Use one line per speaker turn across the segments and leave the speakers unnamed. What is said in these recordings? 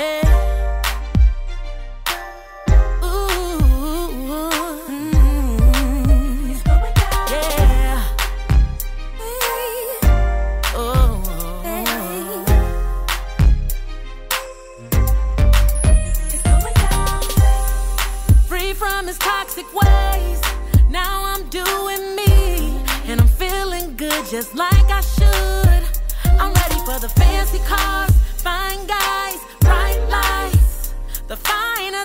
Mm. Oh. Free from his toxic ways. Now I'm doing me. And I'm feeling good just like I should. I'm ready for the fancy cars, fine guys, the finer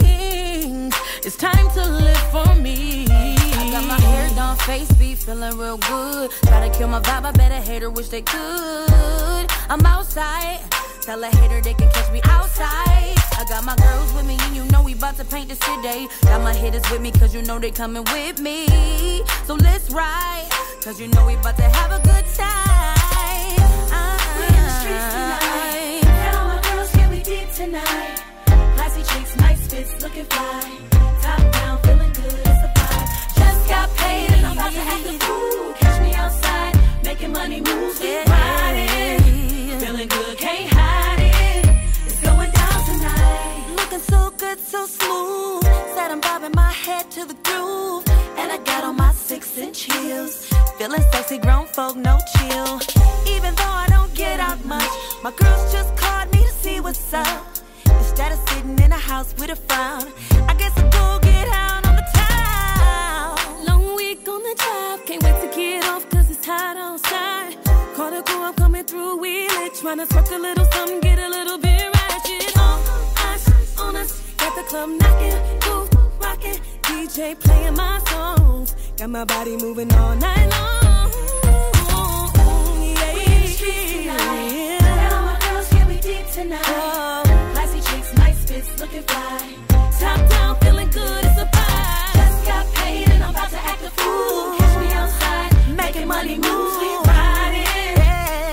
things. It's time to live for me.
I got my hair done, face be feeling real good. Try to kill my vibe, I bet a hater wish they could. I'm outside, tell a hater they can catch me outside. I got my girls with me, and you know we about to paint this today. Got my hitters with me, cause you know they coming with me. So let's ride, cause you know we about to have a good time.
Classy chicks, nice fits, looking fly. Top down, feeling good, it's a vibe. Just got paid and I'm about to act a fool. Catch me outside, making money moves, we riding. Feeling good, can't hide it. It's going down tonight.
Looking so good, so smooth. Said I'm bobbing my head to the groove. And I got on my six inch heels. Feeling sexy, grown folk, no chill. Even though I don't get out much, my girls just called me to see what's up. House with a frown, I guess I'll go get out on the town.
Long week on the job, can't wait to get off cause it's hot outside. Call the crew, I'm coming through, wheel it. Tryna spark a little something, get a little bit ratchet. On us, on us, got the club knocking, roof rocking. DJ playing my songs, got my body moving all night long. Yeah,
We in the streets tonight. And all my girls, yeah, we deep tonight. Money moves, we.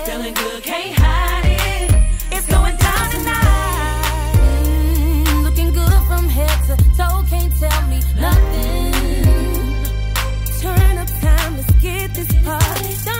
Feeling good, can't hide it. It's going down tonight.
Mm, looking good from head to toe, can't tell me nothing.
Turn up time, let's get this party.